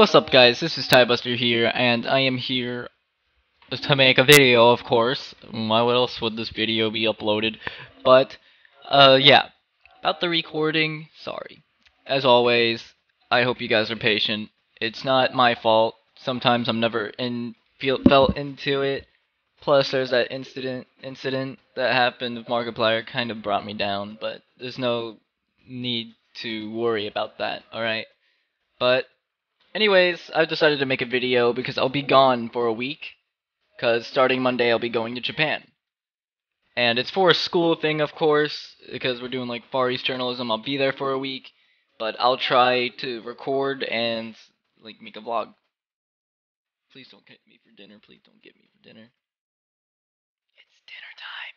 What's up guys, this is Tybuster here, and I am here to make a video, of course. Why else would this video be uploaded? But, uh, yeah. About the recording, sorry. As always, I hope you guys are patient. It's not my fault. Sometimes I'm never in feel felt into it. Plus, there's that incident incident that happened with Markiplier kind of brought me down, but there's no need to worry about that, alright? But, anyways, I've decided to make a video because I'll be gone for a week. Because starting Monday, I'll be going to Japan. And it's for a school thing, of course, because we're doing like Far East journalism. I'll be there for a week, but I'll try to record and like make a vlog. Please don't get me for dinner. Please don't get me for dinner. It's dinner time.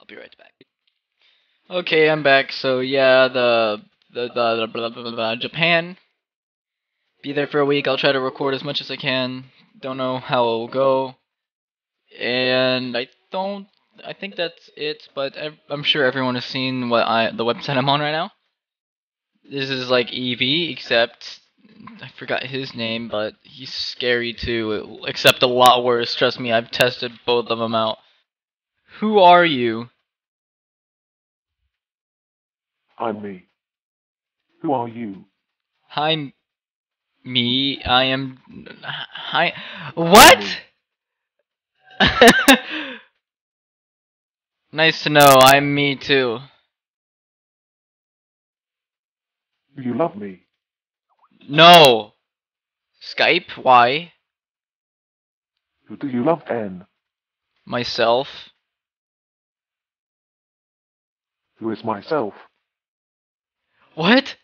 I'll be right back. Okay, I'm back. So yeah, the the the, the blah, blah, blah, Japan. Be there for a week. I'll try to record as much as I can. Don't know how it will go. And I don't. I think that's it. But I'm sure everyone has seen what I the website I'm on right now. This is like Evie, except I forgot his name, but he's scary too. Except a lot worse. Trust me, I've tested both of them out. Who are you? I'm me. Who are you? Hi, m- me. I am. Hi. What? nice to know. I'm me too. You love me? No. Skype? Why? Who do you love, N? Myself. Who is myself? What?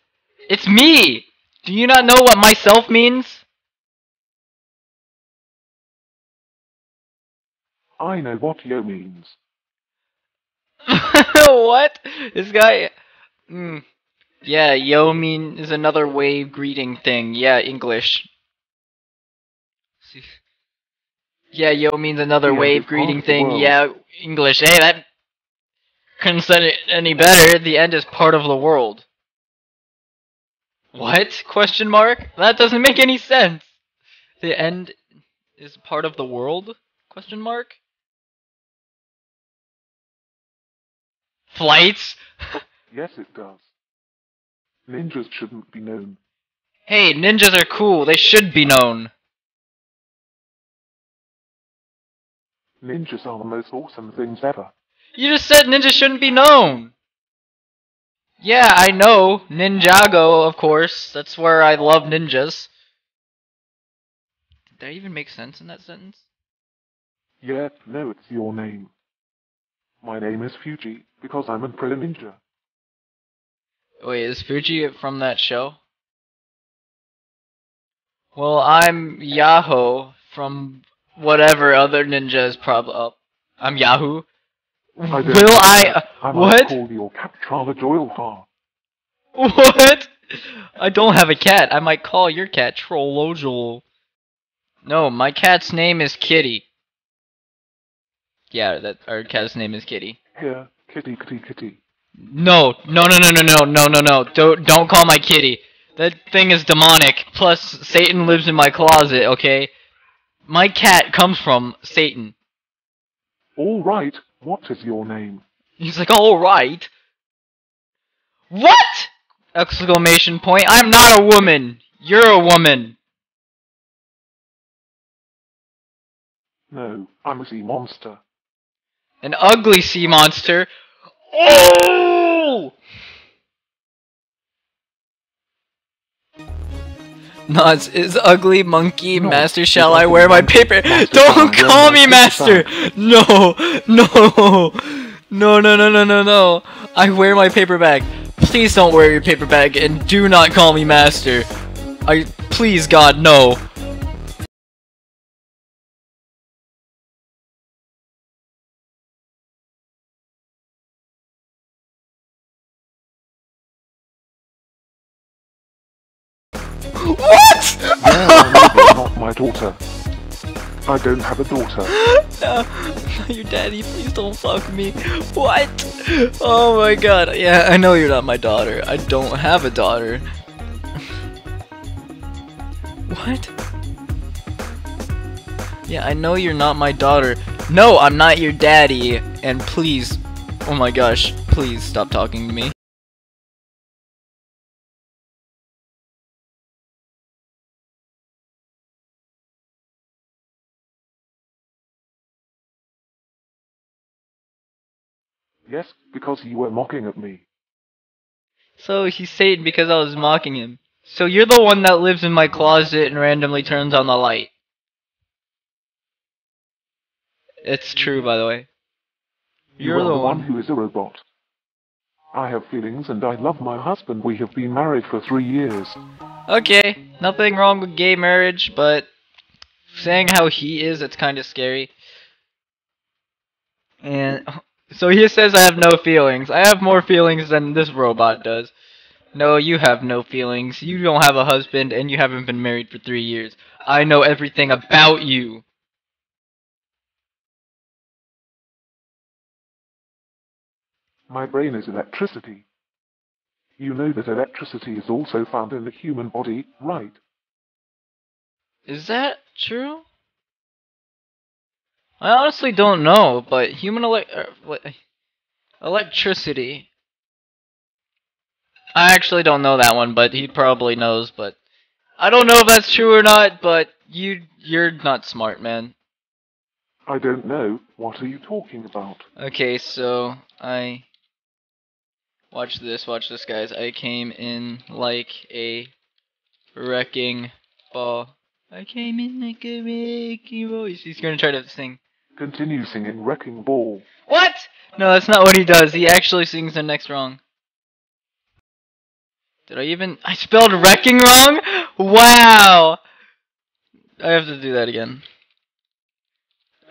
It's me! Do you not know what myself means? I know what yo means. what? This guy. Hmm. Yeah, yo mean is another wave greeting thing. Yeah, English. Yeah, yo means another Yeah, wave it's greeting thing. world. Yeah, English. Hey, that couldn't said it any better. The end is part of the world. What? Question mark? That doesn't make any sense. The end is part of the world? Question mark? Flights? Yes, it does. Ninjas shouldn't be known. Hey, ninjas are cool. They should be known. Ninjas are the most awesome things ever. You just said ninjas shouldn't be known. Yeah, I know. Ninjago, of course. That's where I love ninjas. Did that even make sense in that sentence? Yeah, no, it's your name. My name is Fuji because I'm a pro ninja. Wait, is Fuji from that show? Well, I'm Yahoo from whatever other ninja is probably up. I'm Yahoo. I don't Will I? I what? call your cat Charlotte. What? I don't have a cat. I might call your cat Trollojol. No, my cat's name is Kitty. Yeah, that our cat's name is Kitty. Here, kitty, kitty, kitty. No, no, no, no, no, no, no, no, no. Don't don't call my kitty. That thing is demonic. Plus, Satan lives in my closet. Okay, my cat comes from Satan. All right, what is your name? He's like, all right. What? Exclamation point! I'm not a woman. You're a woman. No, I'm a sea monster. An ugly sea monster. Oh! Nods is ugly monkey No, master. Shall I wear my paper? Don't shall I wear call me master. No, no, no, no, no, no, no, no. I wear my paper bag. Please don't wear your paper bag and do not call me master. I please God no. What? Yeah, I know you're not my daughter. I don't have a daughter. No, not your daddy. Please don't fuck me. What? Oh my god. Yeah, I know you're not my daughter. I don't have a daughter. What? Yeah, I know you're not my daughter. No, I'm not your daddy. And please, oh my gosh, please stop talking to me. Yes, because you were mocking at me. So he's Satan because I was mocking him. So you're the one that lives in my closet and randomly turns on the light. It's true, by the way. You You're are the the one. one who is a robot. I have feelings and I love my husband. We have been married for three years. Okay, nothing wrong with gay marriage, but saying how he is, it's kind of scary. And so he says I have no feelings. I have more feelings than this robot does. No, you have no feelings. You don't have a husband and you haven't been married for three years. I know everything about you. My brain is electricity. You know that electricity is also found in the human body, right? Is that true? I honestly don't know, but human ele- er, what- electricity. I actually don't know that one, but he probably knows. But I don't know if that's true or not. But you, you're not smart, man. I don't know. What are you talking about? Okay, so I watch this. Watch this, guys. I came in like a wrecking ball. I came in like a wrecking ball. He's he's gonna try to sing. Continue singing Wrecking Ball. What? No, that's not what he does. He actually sings the next wrong. Did I even? I spelled wrecking wrong? Wow! I have to do that again.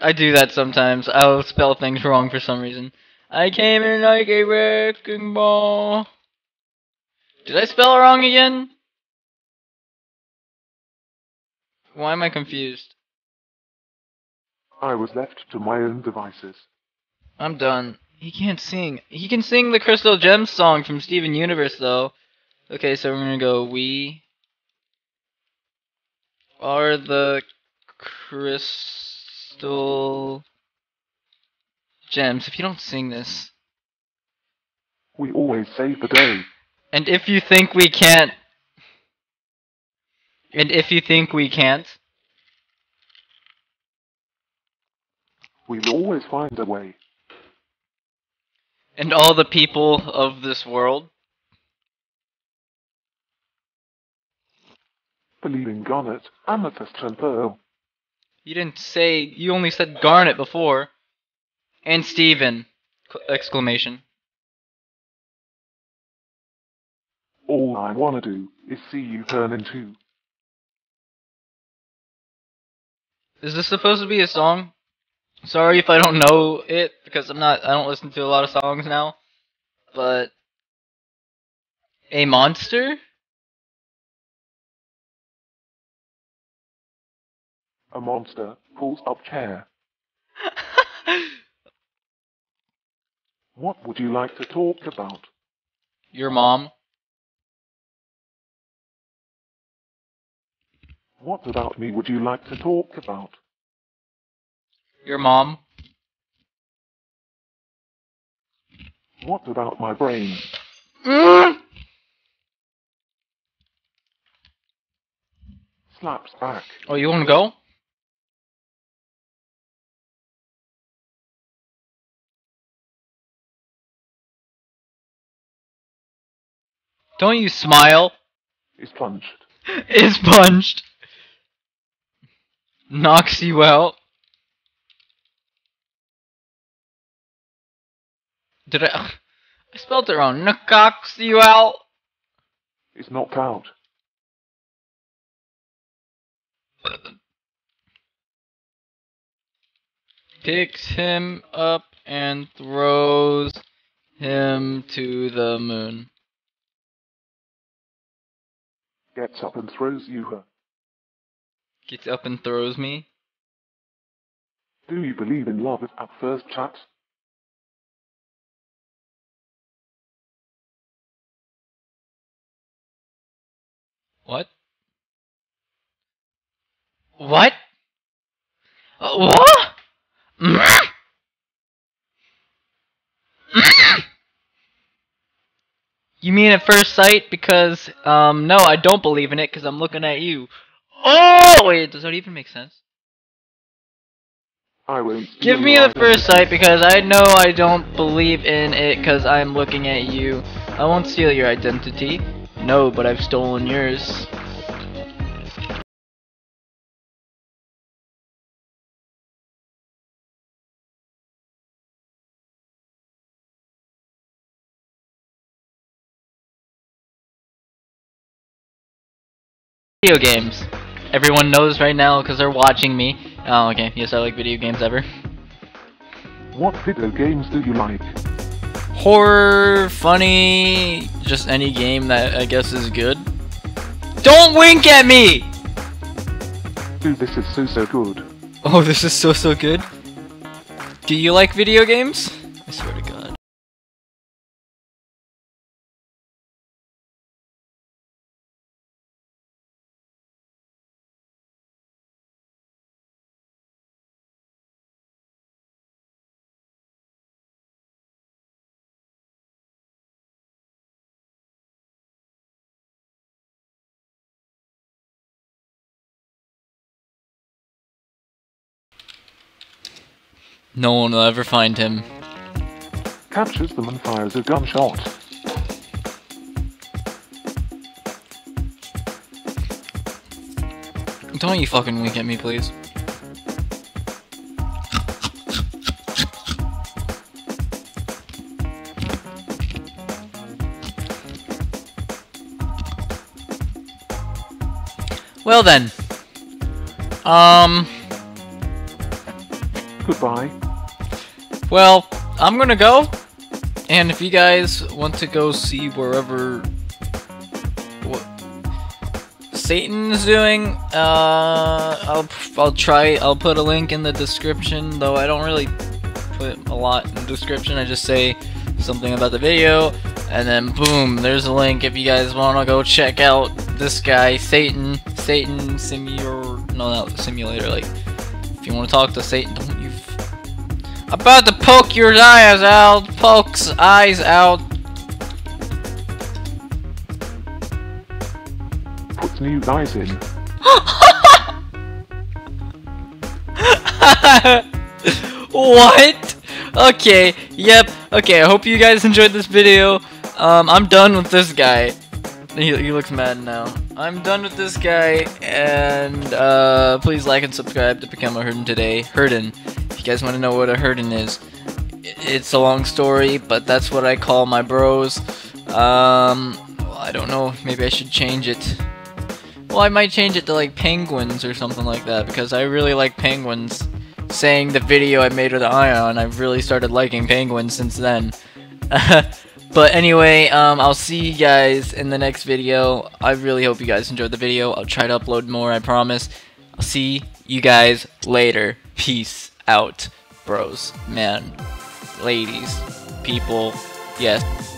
I do that sometimes. I'll spell things wrong for some reason. I came in like a wrecking ball. Did I spell it wrong again? Why am I confused? I was left to my own devices. I'm done. He can't sing. He can sing the Crystal Gems song from Steven Universe, though. Okay, so we're gonna go. We are the Crystal Gems. If you don't sing this, We always save the day. and if you think we can't, and if you think we can't, We'll always find a way. and all the people of this world, Believe in garnet, amethyst, and pearl. you didn't say. You only said Garnet before, and Steven! Cl- Exclamation. All I want to do is see you turn into. Is this supposed to be a song? Sorry if I don't know it because I'm not I don't listen to a lot of songs now. But a monster? A monster pulls up chair. What would you like to talk about? Your mom? What about me would you like to talk about? Your mom? What about my brain? Mm. Slaps back. Oh, you wanna go? Don't you smile? Is punched. Is punched. Knocks you out. Did I? I spelled it wrong. Out. Is knocked out. Picks him up and throws him to the moon. Gets up and throws you her. Gets up and throws me. Do you believe in love at first chat? What? What? Uh, what? You mean at first sight? Because, um, no, I don't believe in it because I'm looking at you. Oh, wait, does that even make sense? I won't. Give me the first sight because I know I don't believe in it because I'm looking at you. I won't steal your identity. No, but I've stolen yours. Video games. Everyone knows right now because they're watching me. Oh, okay. Yes, I like video games ever. What video games do you like? Horror, funny, just any game that I guess is good. Don't wink at me! Dude, this is so so good. Oh, this is so so good. Do you like video games? No one will ever find him. Captures them and fires a gunshot. Don't you fucking wink at me, please. Well then. Um, Goodbye. Well, I'm gonna go. And if you guys want to go see wherever what Satan's doing, uh, I'll I'll try. I'll put a link in the description, though I don't really put a lot in the description. I just say something about the video, and then boom, there's a link if you guys want to go check out this guy, Satan, Satan Simulator. No, not simulator. Like, if you want to talk to Satan, about to poke your eyes out, pokes eyes out. Puts new eyes in. what? Okay, yep. Okay, I hope you guys enjoyed this video. Um, I'm done with this guy. He, he looks mad now. I'm done with this guy, and uh, please like and subscribe to become a Herden today. Herden. You guys want to know what a Herden is, it's a long story, but that's what I call my bros. Um, well, I don't know. Maybe I should change it. Well, I might change it to like penguins or something like that because I really like penguins. Saying the video I made with Ion, I've really started liking penguins since then. but anyway, um, I'll see you guys in the next video. I really hope you guys enjoyed the video. I'll try to upload more, I promise. I'll see you guys later. Peace out, bros, man, ladies, people. Yes.